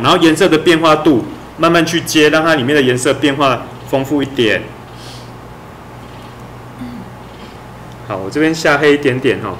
然后颜色的变化度慢慢去接，让它里面的颜色变化丰富一点。好，我这边下黑一点点哈。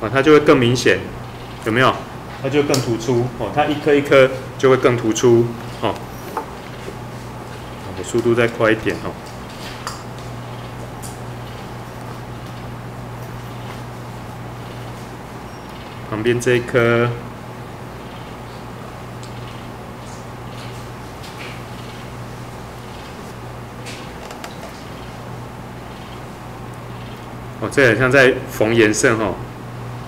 啊，它就会更明显，有没有？它就更突出哦，它一颗一颗就会更突出哦。我速度再快一点哦。旁边这一颗，哦，这很像在缝颜色哈。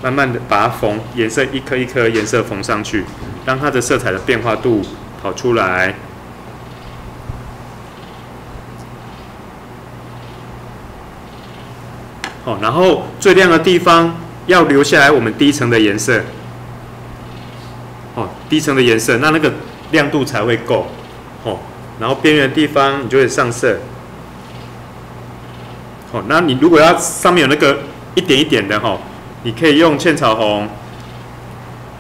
慢慢的把它缝颜色一颗一颗颜色缝上去，让它的色彩的变化度跑出来。好，然后最亮的地方要留下来我们第一层的颜色。哦，第一层的颜色，那那个亮度才会够。哦，然后边缘地方你就会上色。哦，那你如果要上面有那个一点一点的哈。你可以用茜草红，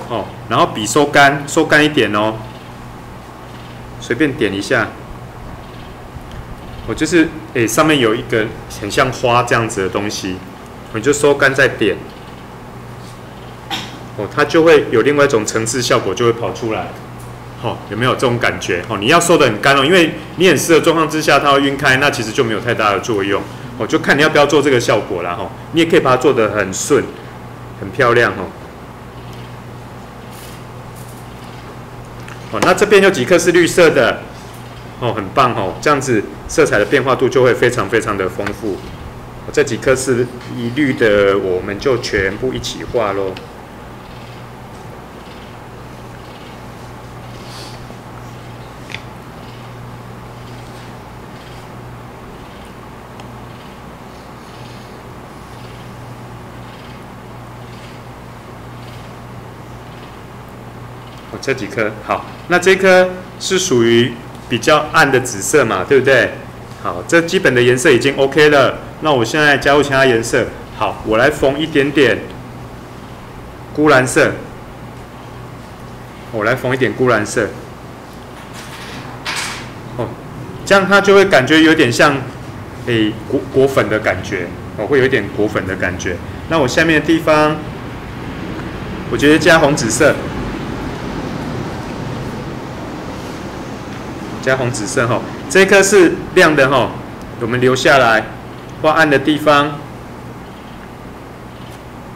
哦，然后笔收干，收干一点哦，随便点一下。我就是，诶，上面有一个很像花这样子的东西，你就收干再点，哦，它就会有另外一种层次效果就会跑出来，好，有没有这种感觉？哦，你要收的很干哦，因为你很湿的状况之下，它会晕开，那其实就没有太大的作用。哦，就看你要不要做这个效果啦，哈，你也可以把它做的很顺。很漂亮哦，哦，那这边有几颗是绿色的，哦，很棒哦，这样子色彩的变化度就会非常非常的丰富。这几颗是一律的，我们就全部一起画喽。这几颗好，那这颗是属于比较暗的紫色嘛，对不对？好，这基本的颜色已经 OK 了。那我现在加入其他颜色，好，我来缝一点点钴蓝色，我来缝一点钴蓝色。哦，这样它就会感觉有点像诶果果粉的感觉，哦，会有一点果粉的感觉。那我下面的地方，我觉得加红紫色。加红紫色哈，这颗是亮的哈，我们留下来画暗的地方。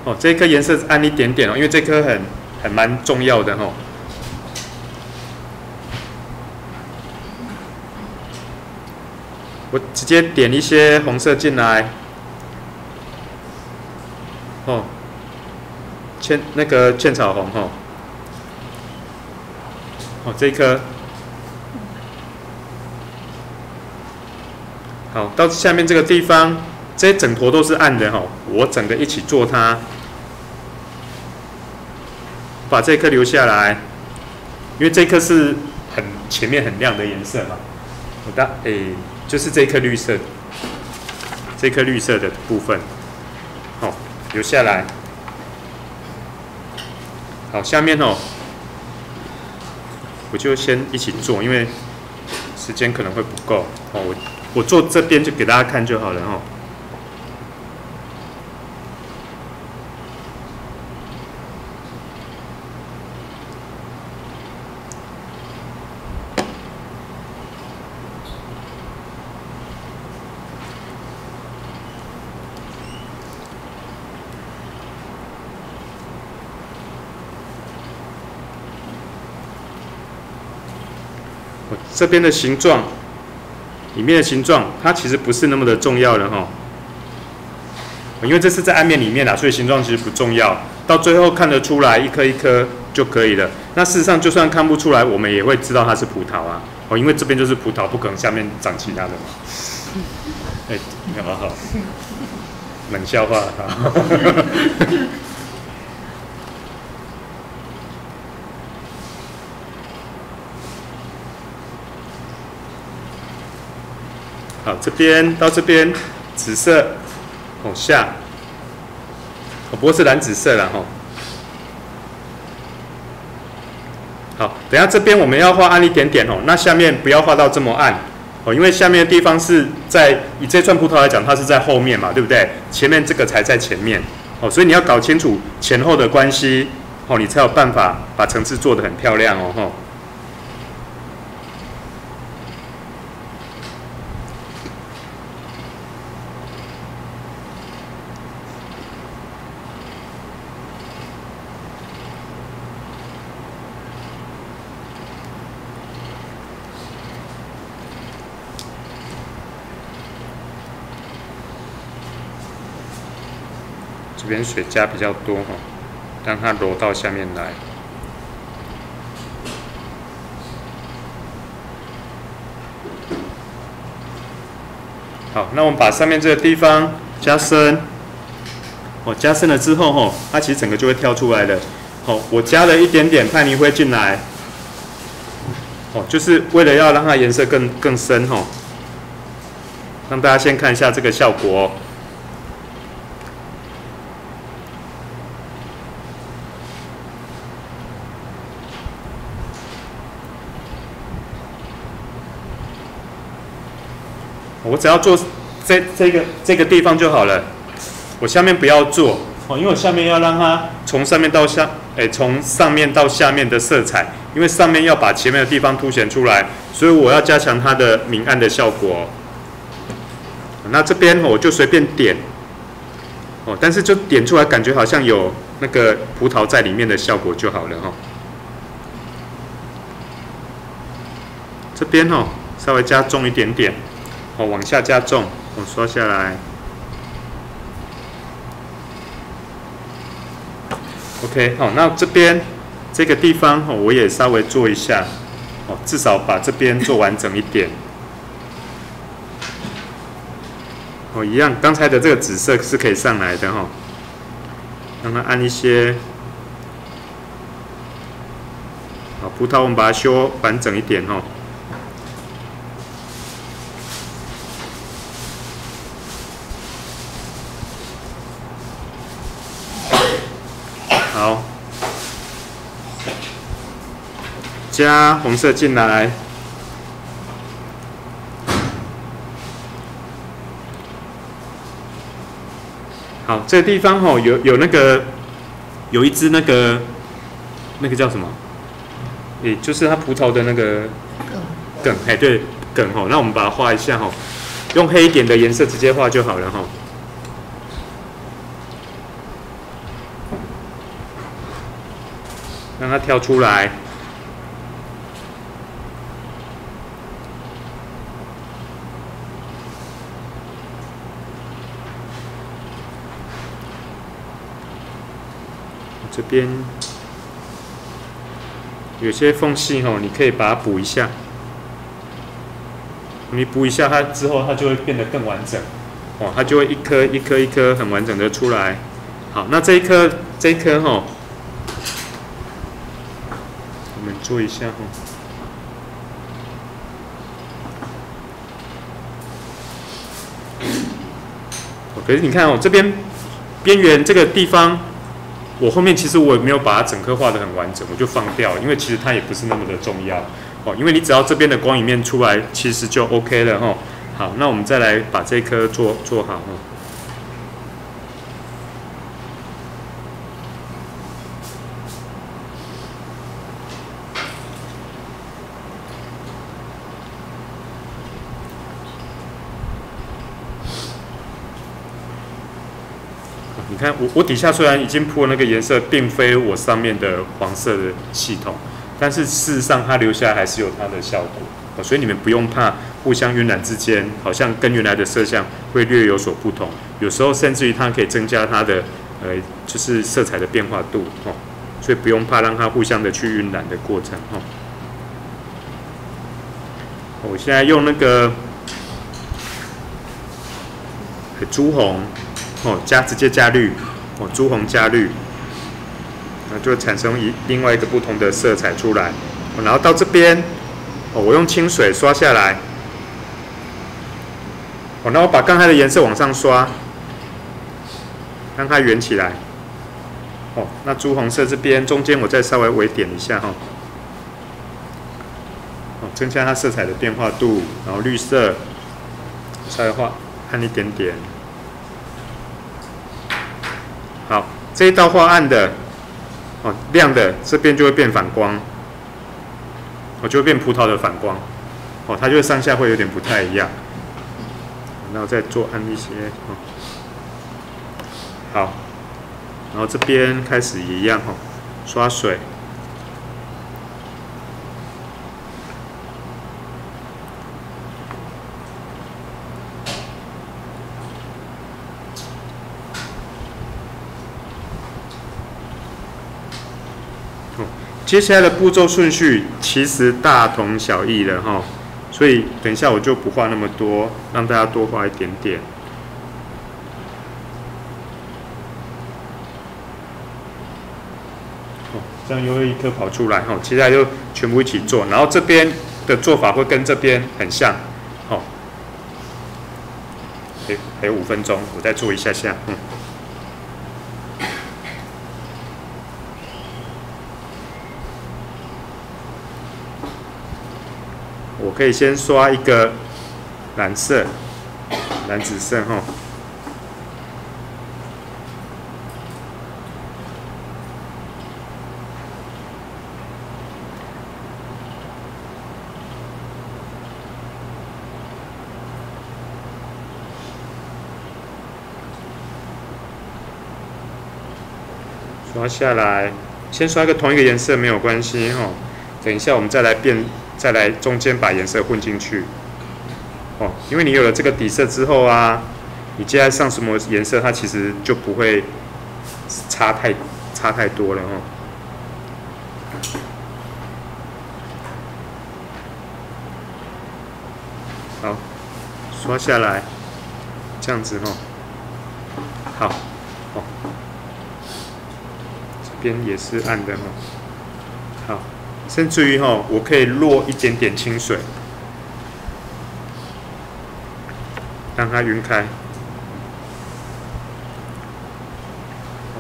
哦，这颗颜色暗一点点哦，因为这颗很很蛮重要的哈。我直接点一些红色进来。哦，茜那个茜草红哈。哦，这颗。好，到下面这个地方，这整坨都是暗的哈。我整个一起做它，把这颗留下来，因为这颗是很前面很亮的颜色嘛。我的诶，就是这颗绿色，这颗绿色的部分，好留下来。好，下面哦，我就先一起做，因为时间可能会不够哦。我。我坐这边就给大家看就好了哈。我这边的形状。里面的形状，它其实不是那么的重要了哈，因为这是在暗面里面啦，所以形状其实不重要，到最后看得出来一颗一颗就可以了。那事实上，就算看不出来，我们也会知道它是葡萄啊，哦，因为这边就是葡萄，不可能下面长其他的嘛。哎，好好，冷笑话哈。好，这边到这边，紫色往下，哦不过是蓝紫色了哈。好，等下这边我们要画暗一点点哦，那下面不要画到这么暗哦，因为下面的地方是在以这串葡萄来讲，它是在后面嘛，对不对？前面这个才在前面哦，所以你要搞清楚前后的关系哦，你才有办法把层次做得很漂亮哦，吼。水加比较多哈，让它揉到下面来。好，那我们把上面这个地方加深，哦，加深了之后哈，它其实整个就会跳出来的。好，我加了一点点派泥灰进来，哦，就是为了要让它颜色更更深哈，让大家先看一下这个效果。我只要做这这个这个地方就好了，我下面不要做哦，因为我下面要让它从上面到下，哎，从上面到下面的色彩，因为上面要把前面的地方凸显出来，所以我要加强它的明暗的效果。那这边我就随便点，哦，但是就点出来感觉好像有那个葡萄在里面的效果就好了哈。这边哦，稍微加重一点点。哦，往下加重，我刷下来。OK，好，那这边这个地方哦，我也稍微做一下，哦，至少把这边做完整一点。哦，一样，刚才的这个紫色是可以上来的哈，让它按一些。好，葡萄我们把它修完整一点哈。加红色进来。好，这个地方吼有有那个有一只那个那个叫什么？诶，就是它葡萄的那个梗，哎，对，梗吼。那我们把它画一下吼，用黑一点的颜色直接画就好了吼。让它跳出来。这边有些缝隙哦，你可以把它补一下。你补一下它之后，它就会变得更完整。哇，它就会一颗一颗一颗很完整的出来。好，那这一颗这一颗哈。做一下哈。可是你看哦，这边边缘这个地方，我后面其实我也没有把它整颗画得很完整，我就放掉，因为其实它也不是那么的重要哦。因为你只要这边的光影面出来，其实就 OK 了哦。好，那我们再来把这颗做做好哈。你看，我底下虽然已经铺了那个颜色，并非我上面的黄色的系统，但是事实上它留下来还是有它的效果哦，所以你们不用怕互相晕染之间好像跟原来的色相会略有所不同，有时候甚至于它可以增加它的呃就是色彩的变化度哦，所以不用怕让它互相的去晕染的过程哦。我现在用那个朱红。哦，加直接加绿，哦，朱红加绿，那就产生一另外一个不同的色彩出来。哦然后到这边，哦，我用清水刷下来。哦，那我把刚才的颜色往上刷。让它圆起来。哦，那朱红色这边中间我再稍微微点一下哈。哦，增加它色彩的变化度，然后绿色稍微画暗一点点。好，这一道画暗的，哦，亮的这边就会变反光，哦，就会变葡萄的反光，哦，它就会上下会有点不太一样。然后再做暗一些，哦，好，然后这边开始一样哈，刷水。接下来的步骤顺序其实大同小异的哈，所以等一下我就不画那么多，让大家多画一点点。哦，这样又会一颗跑出来哈，接下来就全部一起做，然后这边的做法会跟这边很像，哦。还还有五分钟，我再做一下下，嗯。我可以先刷一个蓝色、蓝紫色哈，刷下来，先刷个同一个颜色没有关系哈，等一下我们再来变。再来中间把颜色混进去，哦，因为你有了这个底色之后啊，你接下来上什么颜色，它其实就不会差太差太多了哦。好，刷下来，这样子哦，好，哦，这边也是暗的哦，甚至于哈，我可以落一点点清水，让它晕开。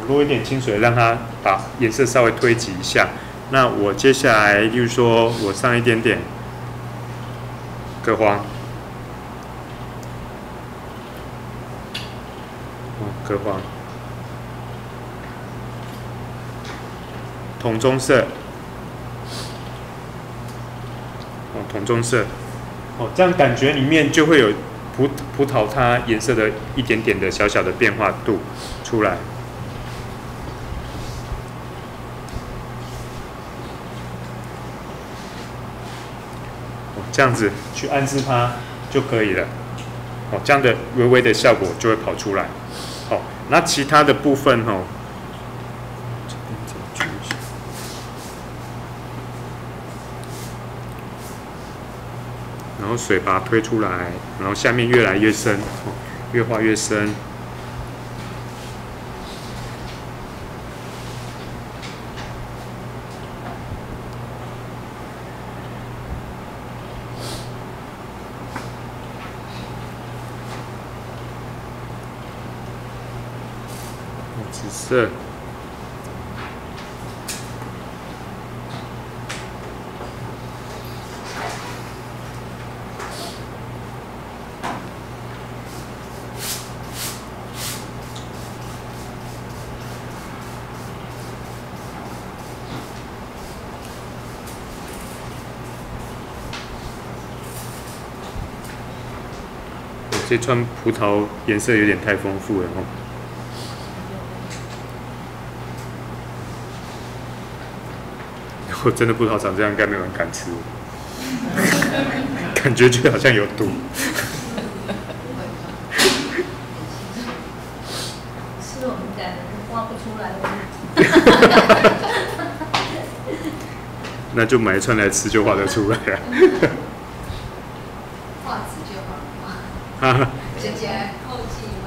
落一点清水，让它把颜色稍微推挤一下。那我接下来，例如说我上一点点铬黄，铬黄，桶棕色。同棕色，哦，这样感觉里面就会有葡葡萄它颜色的一点点的小小的变化度出来，哦，这样子。去暗示它就可以了，哦，这样的微微的效果就会跑出来，好，那其他的部分哦。然后水把它推出来，然后下面越来越深，越画越深。紫色。这串葡萄颜色有点太丰富了哦。如果真的葡萄长这样，应该没有人敢吃。感觉就好像有毒。是我们的挖不出来那就买一串来吃，就画得出来了。姐姐后继为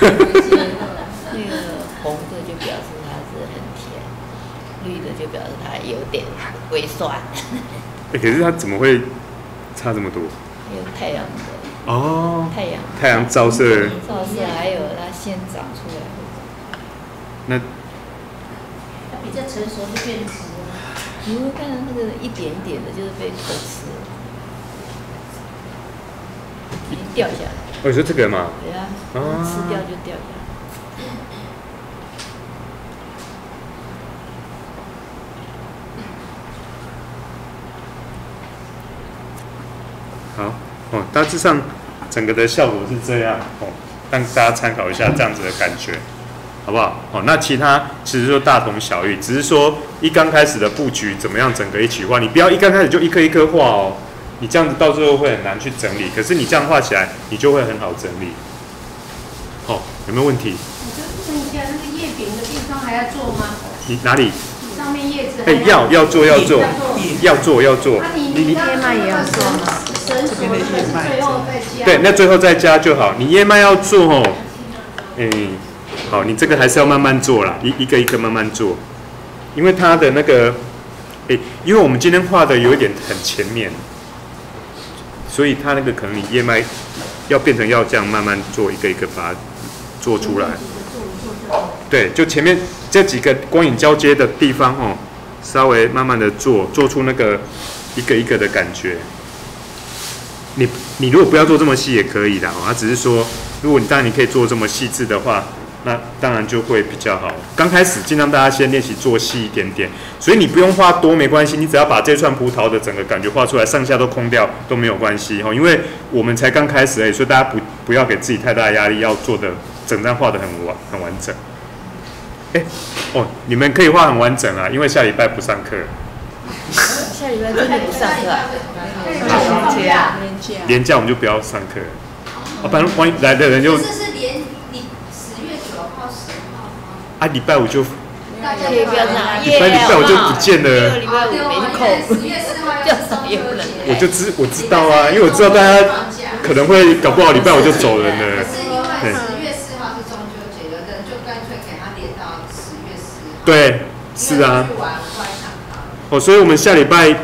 那个红的就表示它是很甜，绿的就表示它有点微酸。可是它怎么会差这么多？有太阳的哦，太阳太阳照射，照射还有它先长出来。那它比较成熟就变直了。你会看到那个一点点的，就是被偷吃了，已经掉下来。哦，你说这个嘛，对啊，哦吃掉就掉下来。好哦，大致上整个的效果是这样哦，让大家参考一下这样子的感觉，好不好？哦，那其他其实就大同小异，只是说一刚开始的布局怎么样整个一起画，你不要一刚开始就一颗一颗画哦，你这样子到最后会很难去整理，可是你这样画起来，你就会很好整理。哦，有没有问题？我就问一下，那个叶柄的地方还要做吗？你哪里？上面叶子还哎、要要做要做要做要做那，你你你叶脉也要做吗？神熟的是最后再加。对，那最后再加就好。你叶脉要做哦，嗯，好，你这个还是要慢慢做啦，一一个一个慢慢做，因为它的那个，诶、因为我们今天画的有一点很前面，所以它那个可能你燕麦要变成要这样慢慢做，一个一个把它做出来。对，就前面这几个光影交接的地方哦，稍微慢慢的做，做出那个一个一个的感觉。你你如果不要做这么细也可以的哦，它只是说，如果你当然你可以做这么细致的话，那当然就会比较好。刚开始尽量大家先练习做细一点点，所以你不用画多没关系，你只要把这串葡萄的整个感觉画出来，上下都空掉都没有关系哦，因为我们才刚开始而已，所以大家不不要给自己太大压力，要做的整张画的很完很完整。哎、哦，你们可以画很完整啊，因为下礼拜不上课，下礼拜真的不上课啊？连假。连假我们就不要上课了。哦，反正万一来的人就这是连你十月九号、十号吗？啊，礼拜五就大家可以不要上，礼拜礼拜我就不见了礼拜五没空。我就知我知道啊，因为我知道大家可能会搞不好礼拜五就走人可了。是因为十月四号是中秋节，有的人就干脆给他连到十月四号。对，是啊。哦，所以我们下礼拜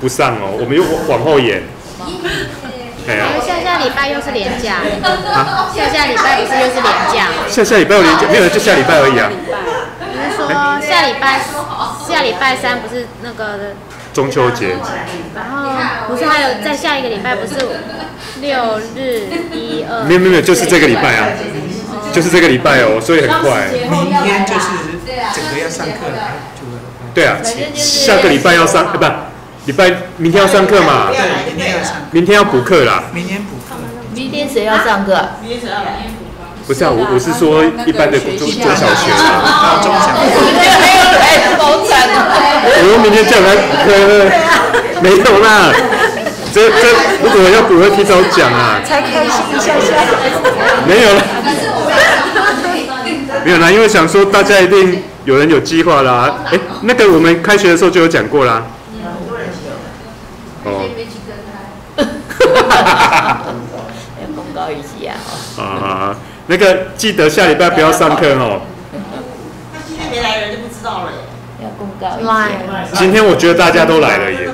不上哦，我们又往往后延。哎呀、下下礼拜又是连假，啊，下下礼拜不是又是连假？吗？下下礼拜有连假，没有，就下礼拜而已啊。你是说下礼拜下礼拜三不是那个，中秋节，然后不是还有再下一个礼拜不是六日一二没有没有没有，就是这个礼拜啊，就是这个礼拜哦，所以很快。明天就是整个要上课了，就对啊，下个礼拜要上，呃，不，礼拜明天要上课嘛，对，明天要上，明天要补课啦。明天补课。明天谁要上课？不是啊，我我是说一般的中中小学啊。到中小，哎，好惨啊！我说明天叫来补课，没有啦。这这如果要补会提早讲啊。才开心一下下。没有啦，没有啦，因为想说大家一定有人有计划啦。哎、那个我们开学的时候就有讲过啦。哦。没去跟他。要公告一下哦。啊，那个记得下礼拜不要上课哦。那今天没来的人就不知道了。要公告一下。今天我觉得大家都来了耶。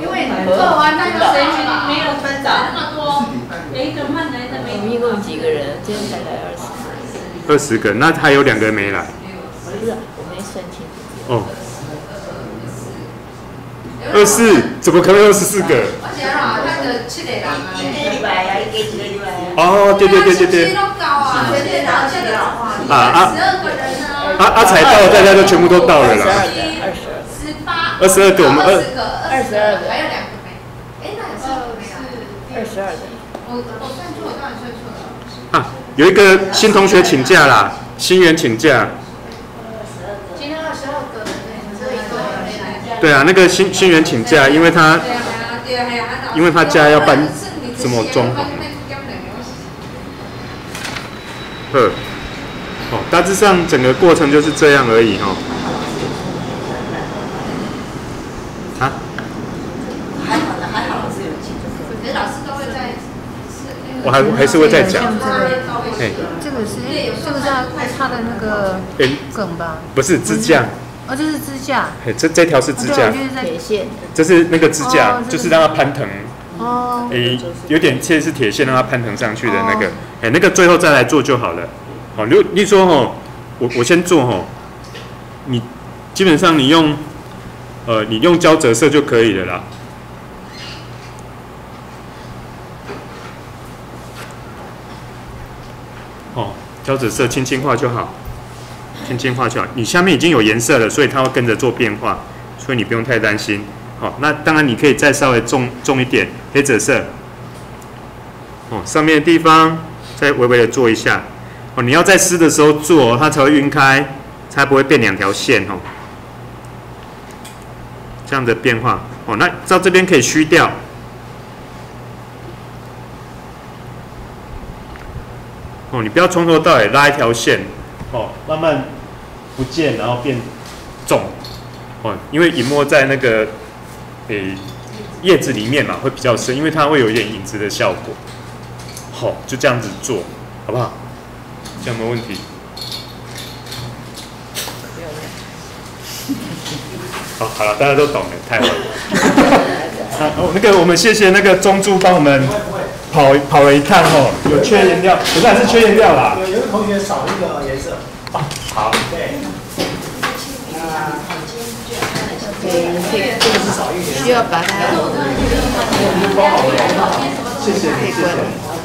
因为做完那个谁没有分长那么多，有一个慢来的没我们一共有几个人？今天才来二十。二十个，那还有两个人没来。不是，我没算清楚。哦。二四怎么可能二十四个？而且啊，他的七个人啊，一个礼拜呀，一个几个礼拜呀。哦，对对对对对。啊，对对啊，这个啊啊十二个人呢，啊啊！才到大家就全部都到了啦。二十二。十八，二十二个我们二二十二个，还有两个没，哎，那有四个没有？二十二个。我我算错了，当然算错了。啊，有一个新同学请假啦，新员请假。今天二十二个人呢，只有一个人没来。对啊，那个新新员请假，因为他对啊，对啊，因为他家要搬什么装潢嗯，哦，大致上整个过程就是这样而已哦。啊，还好的，还好是有记住。可是老师都会在，我还还是会再讲。哎，这个是这个是它的那个哎，梗吧？不是支架，哦，这是支架。哎，这这条是支架对，，就是铁线。这是那个支架哦，就是让它攀藤。哦，诶，有点切是铁线让它攀藤上去的那个哦，哎、那个最后再来做就好了。哦，如你说哦，我我先做哦，你基本上你用呃你用胶折射就可以了啦。哦，胶折射轻轻画就好，轻轻画就好。你下面已经有颜色了，所以它会跟着做变化，所以你不用太担心。好，那当然你可以再稍微重重一点黑紫色。哦，上面的地方再微微的做一下。哦，你要在湿的时候做，它才会晕开，才不会变两条线哦。这样的变化。哦，那到这边可以虚掉。哦，你不要从头到尾拉一条线，哦，慢慢不见，然后变重。哦，因为隐没在那个诶叶子里面嘛，会比较深，因为它会有一点影子的效果。好，就这样子做，好不好？这样没问题。好，好了，大家都懂了，太好了。啊，哦，那个我们谢谢那个中珠帮我们跑跑了一趟哦，有缺颜料，不是还是缺颜料啦。有有的同学少一个颜色。啊，好。对。对，这个是少一点需要把它包好了。谢谢，谢谢。